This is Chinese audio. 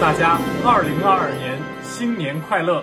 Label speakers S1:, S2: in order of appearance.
S1: 大家二零二二年新年快乐。